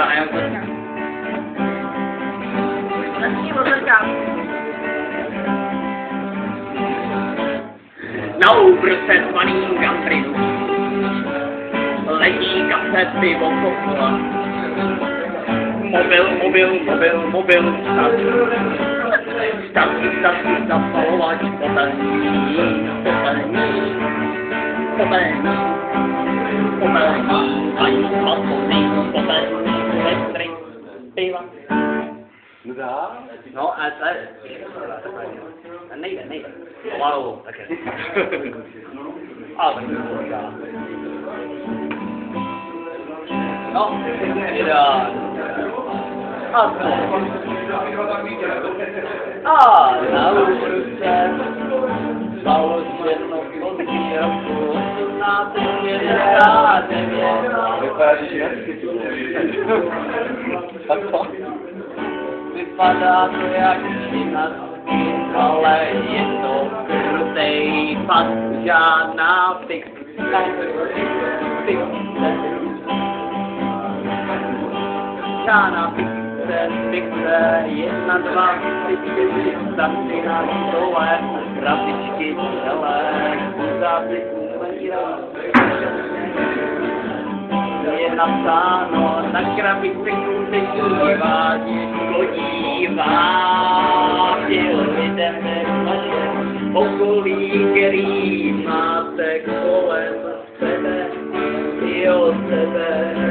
Na spaný gantry letí kafe, pivo, kokola. Mobil, mobil, mobil, mobil, start. Start, start, zapalovač, popelní, popelní, popelní, popelní, النيرة نذهب نو أسأل النيلة النيلة واو أكل آه نو إلى أصلا آه نو شو Vypadá, to? Jak činasky, ale je to krutej pas, žádná fikce. Žádná fikce, fikce, jedna, dva, tři, čtyři, starty na stole, krabičky celé, kuřáci napsáno na krabice kůzení vážně škodí vám. lidem vaše okolí, který máte kolem sebe i od sebe.